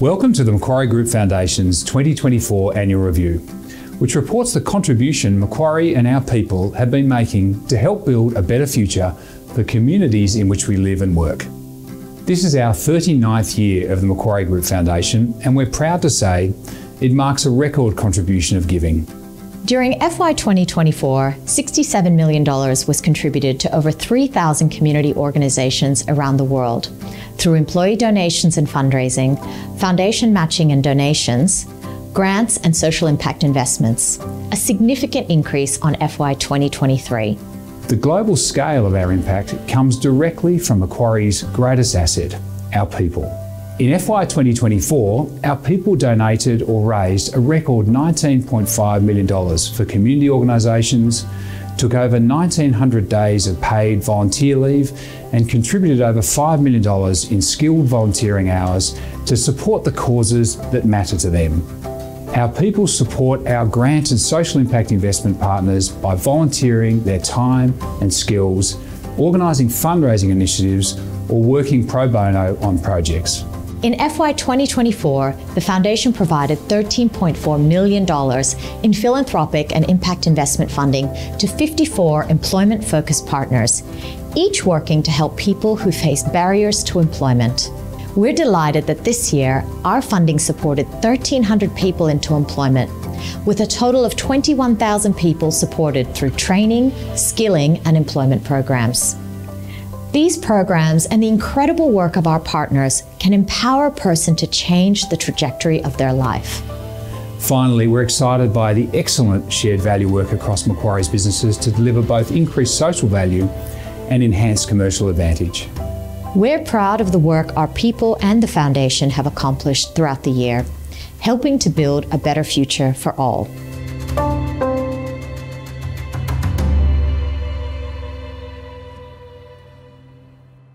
Welcome to the Macquarie Group Foundation's 2024 Annual Review, which reports the contribution Macquarie and our people have been making to help build a better future for communities in which we live and work. This is our 39th year of the Macquarie Group Foundation, and we're proud to say it marks a record contribution of giving. During FY 2024, $67 million was contributed to over 3,000 community organisations around the world through employee donations and fundraising, foundation matching and donations, grants and social impact investments, a significant increase on FY 2023. The global scale of our impact comes directly from Macquarie's greatest asset, our people. In FY 2024, our people donated or raised a record $19.5 million for community organisations, took over 1,900 days of paid volunteer leave, and contributed over $5 million in skilled volunteering hours to support the causes that matter to them. Our people support our grant and social impact investment partners by volunteering their time and skills, organising fundraising initiatives, or working pro bono on projects. In FY 2024, the Foundation provided $13.4 million in philanthropic and impact investment funding to 54 employment focused partners, each working to help people who face barriers to employment. We're delighted that this year our funding supported 1,300 people into employment, with a total of 21,000 people supported through training, skilling, and employment programs. These programs and the incredible work of our partners can empower a person to change the trajectory of their life. Finally, we're excited by the excellent shared value work across Macquarie's businesses to deliver both increased social value and enhanced commercial advantage. We're proud of the work our people and the Foundation have accomplished throughout the year, helping to build a better future for all.